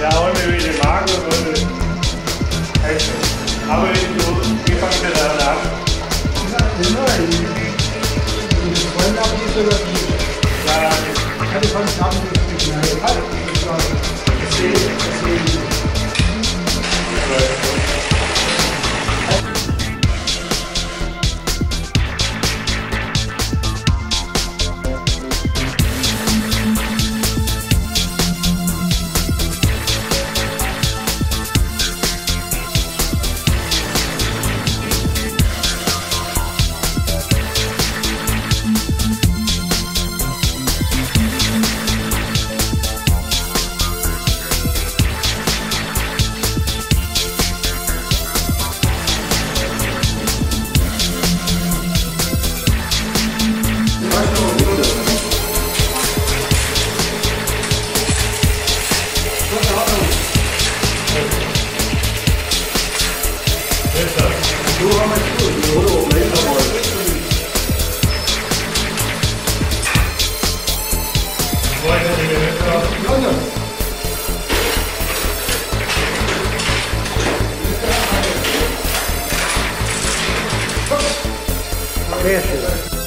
Ja, ohne wie Magen Aber ich fange wieder daran an. Ja, immer. Ich freue mich auf die Therapie. Ja, ja. Ich hatte die Fans haben. Podcast.